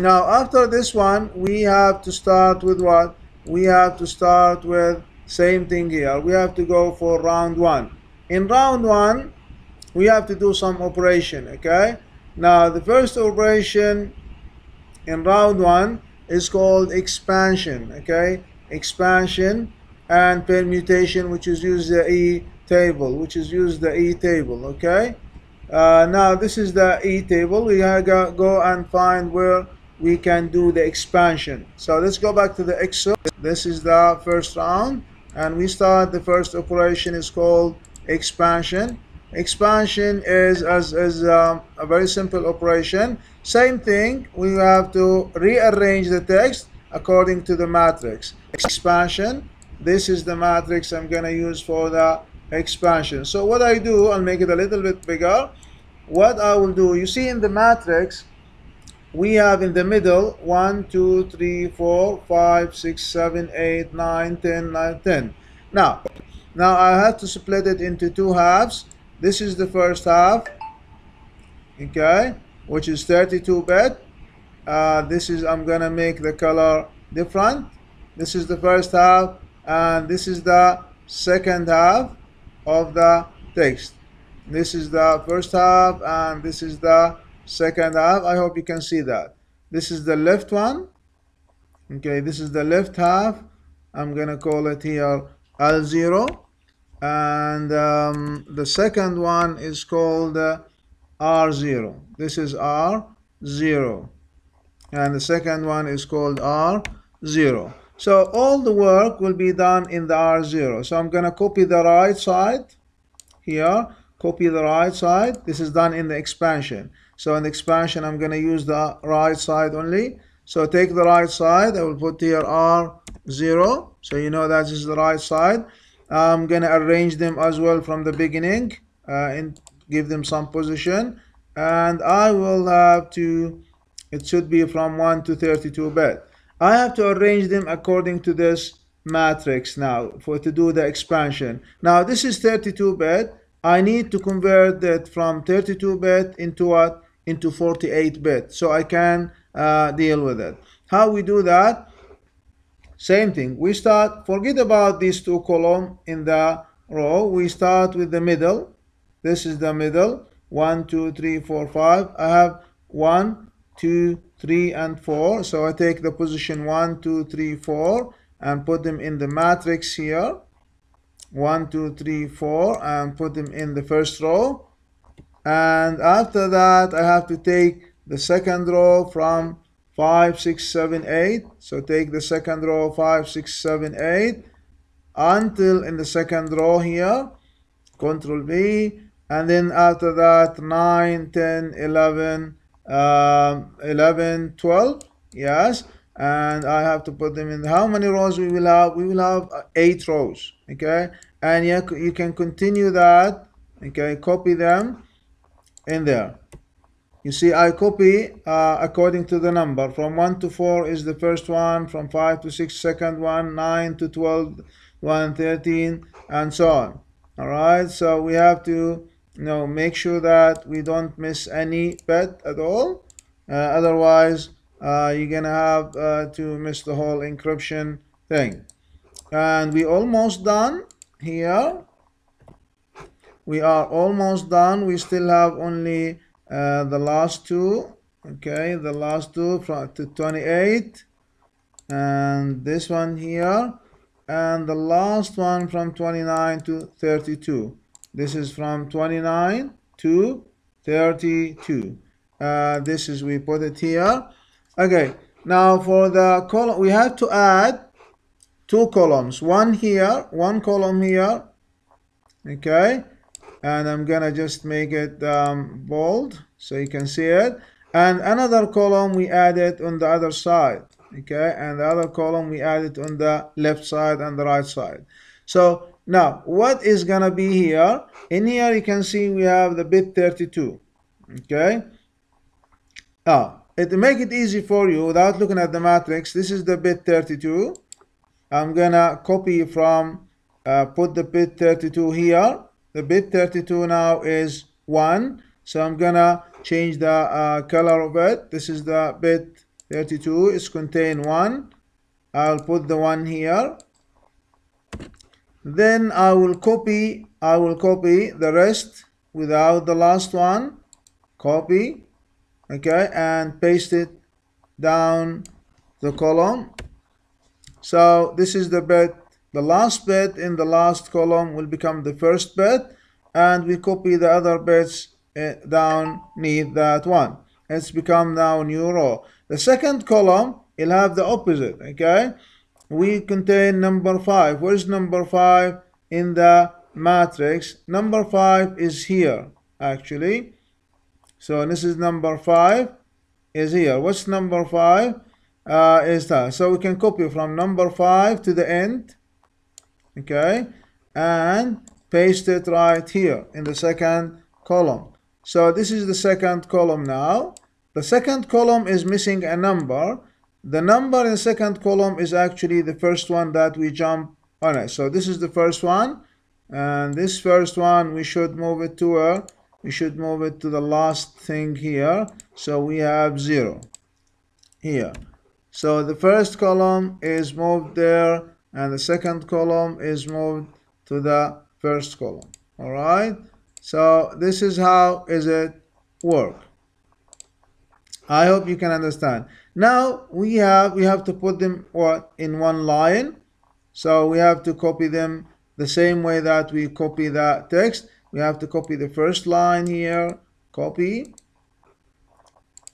now after this one we have to start with what? We have to start with same thing here. We have to go for round one. In round one we have to do some operation okay? Now the first operation in round one is called expansion okay? Expansion and permutation which is used the e table which is used the e table okay? Uh, now this is the e table. We go, go and find where we can do the expansion. So let's go back to the excel this is the first round and we start. The first operation is called expansion. Expansion is as is um, a very simple operation. Same thing we have to rearrange the text according to the matrix. Expansion this is the matrix I'm gonna use for the expansion. So what I do I'll make it a little bit bigger. What I will do you see in the matrix we have in the middle 1 2 3 4 5 6 7 8 9 10 9 10 now now I have to split it into two halves. This is the first half okay which is 32 bit uh, this is I'm gonna make the color different. This is the first half and this is the second half of the text. This is the first half and this is the second half I hope you can see that. This is the left one. Okay this is the left half. I'm gonna call it here L0 and um, the second one is called uh, R0 this is R0 and the second one is called R0 so all the work will be done in the R0 so I'm gonna copy the right side here copy the right side. This is done in the expansion. So in the expansion I'm gonna use the right side only. So take the right side. I will put here R0 so you know that is the right side. I'm gonna arrange them as well from the beginning uh, and give them some position. And I will have to it should be from 1 to 32 bit I have to arrange them according to this matrix now for to do the expansion. Now this is 32 bit I need to convert that from 32 bit into what into 48 bit so I can uh, deal with it how we do that same thing. We start, forget about these two column in the row. We start with the middle. This is the middle. One, two, three, four, five. I have one, two, three, and four. So I take the position one, two, three, four, and put them in the matrix here. One, two, three, four, and put them in the first row. And after that, I have to take the second row from 5, 6, 7, 8. So take the second row 5, 6, 7, 8 until in the second row here. Control V. And then after that 9, 10, 11, uh, 11, 12. Yes. And I have to put them in. How many rows we will have? We will have uh, 8 rows. Okay. And you, you can continue that. Okay. Copy them in there. You see, I copy uh, according to the number. From 1 to 4 is the first one, from 5 to 6, second one, 9 to 12, 1, 13, and so on. All right, so we have to you know, make sure that we don't miss any bit at all. Uh, otherwise, uh, you're to have uh, to miss the whole encryption thing. And we almost done here. We are almost done. We still have only uh, the last two okay the last two from to 28 and this one here and the last one from 29 to 32 this is from 29 to 32 uh, this is we put it here okay now for the column we have to add two columns. One here one column here okay? And I'm gonna just make it um, bold so you can see it. And another column we added on the other side okay? And the other column we added on the left side and the right side. So now what is gonna be here? In here you can see we have the bit 32 okay? Now to make it easy for you without looking at the matrix. This is the bit 32 I'm gonna copy from uh, put the bit 32 here. The bit 32 now is 1 so I'm gonna change the uh, color of it. This is the bit 32 it's contain 1 I'll put the 1 here. Then I will copy I will copy the rest without the last one. Copy okay and paste it down the column. So this is the bit the last bit in the last column will become the first bit and we copy the other bits uh, down neath that one. It's become now new row. The second column will have the opposite okay? We contain number 5 where's number 5 in the matrix? Number 5 is here actually so this is number 5 is here. What's number 5 uh, is that. So we can copy from number 5 to the end okay? And paste it right here in the second column. So this is the second column now. The second column is missing a number. The number in the second column is actually the first one that we jump on it. So this is the first one. And this first one we should move it to a we should move it to the last thing here. So we have zero here. So the first column is moved there and the second column is moved to the first column. All right? So this is how is it work? I hope you can understand. Now we have we have to put them what in one line. So we have to copy them the same way that we copy the text we have to copy the first line here copy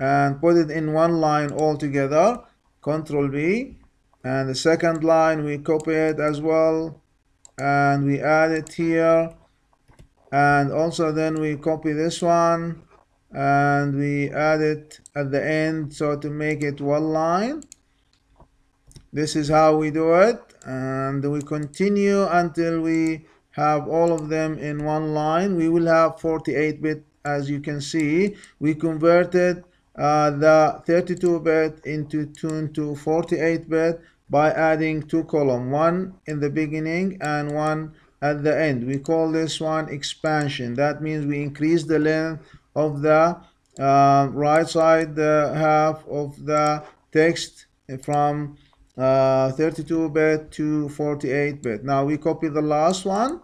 and put it in one line all together control V. And the second line we copy it as well and we add it here. And also then we copy this one and we add it at the end so to make it one line. This is how we do it and we continue until we have all of them in one line. We will have 48 bit as you can see. We converted uh, the 32 bit into tune to 48 bit by adding two column one in the beginning and one at the end. We call this one expansion. That means we increase the length of the uh, right side uh, half of the text from 32-bit uh, to 48-bit now we copy the last one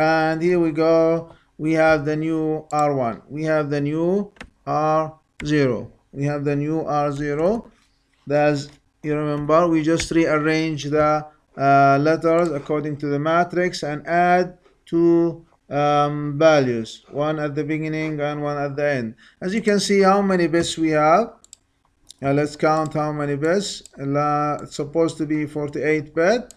and here we go. We have the new R1 we have the new R0 we have the new R0 that's you remember we just rearrange the uh, letters according to the matrix and add two um, values. One at the beginning and one at the end. As you can see how many bits we have. Now let's count how many bits. It's supposed to be 48 bit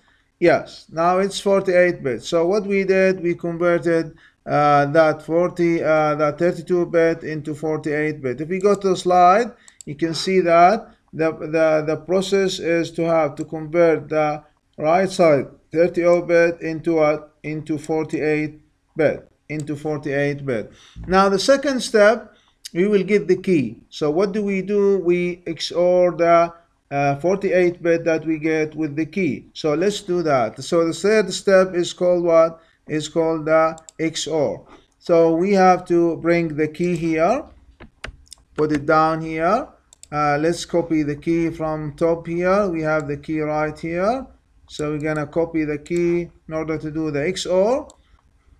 yes. Now it's 48 bit so what we did we converted uh, that 40 uh, that 32 bit into 48 bit. If we go to the slide you can see that the, the the process is to have to convert the right side 30 bit into what into 48 bit into 48 bit. Now the second step we will get the key. So what do we do? We XOR the uh, 48 bit that we get with the key. So let's do that. So the third step is called what? Is called the XOR so we have to bring the key here put it down here. Uh, let's copy the key from top here. We have the key right here. So we're gonna copy the key in order to do the XOR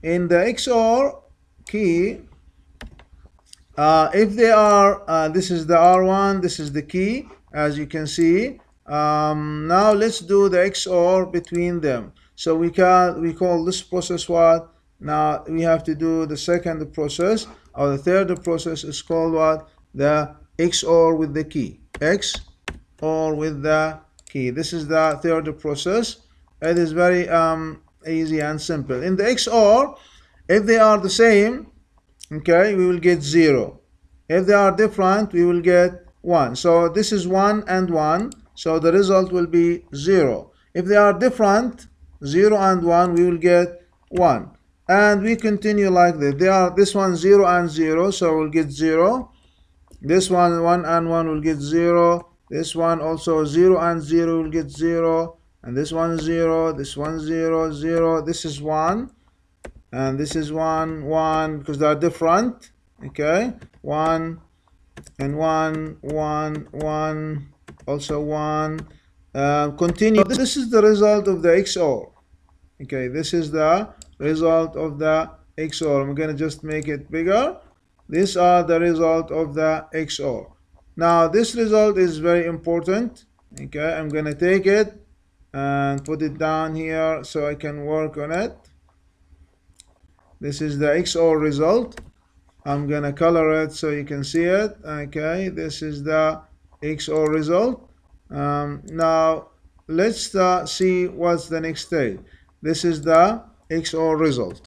in the XOR key uh, if they are uh, this is the R1 this is the key as you can see. Um, now let's do the XOR between them. So we can we call this process what? Now we have to do the second process or the third process is called what? The XOR with the key. X or with the key. This is the third process. It is very um, easy and simple. In the XOR if they are the same okay we will get 0 if they are different we will get 1 so this is 1 and 1 so the result will be 0 if they are different 0 and 1 we will get 1 and we continue like this. They are this one 0 and 0 so we'll get 0 this one 1 and 1 will get 0 this one also 0 and 0 will get 0 and this one 0 this one 0 0 this is 1 and this is 1 1 because they are different. Okay? 1 and one one one also one. Uh, continue. This is the result of the XOR okay this is the result of the XOR I'm gonna just make it bigger. These are the result of the XOR now this result is very important. Okay I'm gonna take it and put it down here so I can work on it. This is the XOR result I'm gonna color it so you can see it. Okay this is the XOR result. Um, now let's uh, see what's the next stage this is the XOR result